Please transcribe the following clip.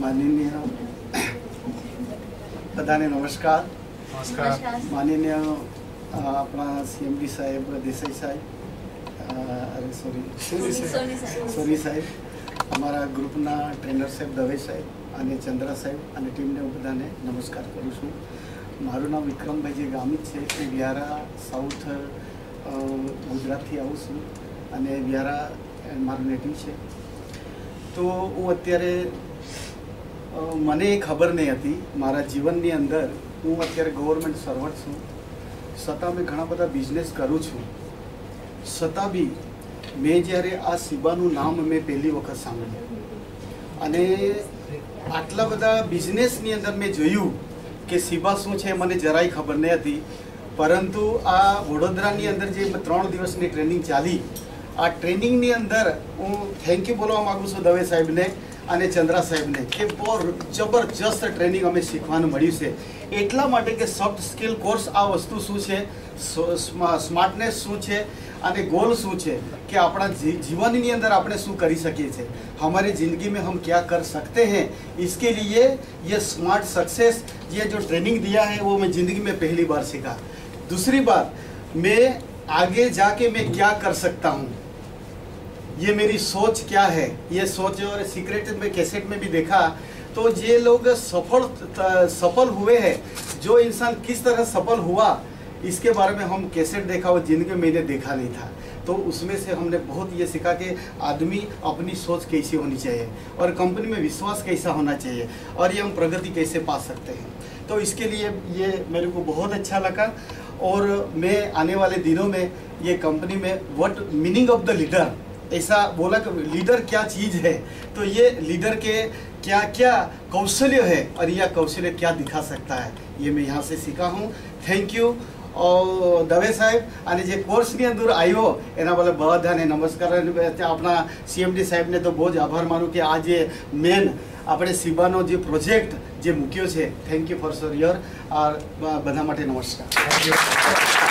માનનીય બધાને નમસ્કાર. નમસ્કાર. માનનીય આપણા સીએમડી સાહેબ દેસાઈ સાહેબ અરે સોરી સોની સોની સાહેબ. અમારા ગ્રુપના ટ્રેનર સાહેબ દવે સાહેબ અને ચંદ્રા સાહેબ અને ટીમને હું બધાને નમસ્કાર કરું છું. મારું નામ વિક્રમભાઈ જે ગામિત છે એ વ્યારા સાઉથ ગુજરાતથી આવું છું અને વ્યારા મારું નેટિવ છે. તો હું અત્યારે મને એ ખબર નહીં હતી. મારા જીવનની અંદર હું અત્યારે ગવર્મેન્ટ સર્વન્ટ છું. છતાં મેં ઘણા બધા બિઝનેસ કરું છું. છતાં બી મેં જ્યારે આ સિબાનું નામ મેં પહેલી વખત સાંભળ્યું. અને આટલા બધા બિઝનેસની અંદર મેં જોયું કે સિબા શું છે, મને જરાય ખબર નહીં હતી. પરંતુ આ વડોદરાની અંદર જે ત્રણ દિવસની ટ્રેનિંગ ચાલી, આ ટ્રેનિંગની અંદર હું થેન્ક યુ બોલવા માગું છું દવે સાહેબને. અને ચંદ્રા સાહેબને કે બહુ જબરજસ્ત ટ્રેનિંગ અમે શીખવાનું મળ્યું છે એટલા માટે કે સોફ્ટ સ્કિલ કોર્સ આ વસ્તુ શું છે સ્માર્ટનેસ શું છે અને ગોલ શું છે કે આપણા જીવનની અંદર આપણે શું કરી શકીએ છીએ हमारी ज़िंदगी में हम क्या कर सकते हैं इसके लिए ये स्मार्ट सक्सेस ये जो ट्रेनिंग दिया है वो मैं ज़िंदगी में पहली बार सीखा दूसरी बात मैं आगे जाके मैं क्या कर सकता हूँ ये मेरी सोच क्या है? ये सोच और सीक्रेट में कैसेट में भी देखा तो ये लोग सफल सफल हुए हैं। जो इंसान किस तरह सफल हुआ, इसके बारे में हम कैसेट देखा वो ज़िंदगी में मैंने देखा नहीं था। तो उसमें से हमने बहुत ये सीखा कि आदमी अपनी सोच कैसी होनी चाहिए और कंपनी में विश्वास कैसा होना चाहिए और ये हम प्रगति कैसे पा सकते हैं। तो इसके लिए ये मेरे को बहुत अच्छा लगा और मैं आने वाले दिनों में ये कंपनी में what meaning of the leader ऐसा बोला कि लीडर क्या चीज़ है तो ये लीडर के क्या क्या कौशल्य है और यह कौशल्य क्या दिखा सकता है ये मैं यहाँ से सीखा हूँ થેન્ક યુ દવે સાહેબ અને જે કોર્સની અંદર આવ્યો એના બદલે બધાને નમસ્કાર અને ત્યાં આપણા સીએમડી સાહેબને તો બહુ જ આભાર માનું કે આ જે મેન આપણે સિબાનો જે પ્રોજેક્ટ જે મૂક્યો છે thank you for sir year બધા માટે નમસ્કાર થેન્ક યુ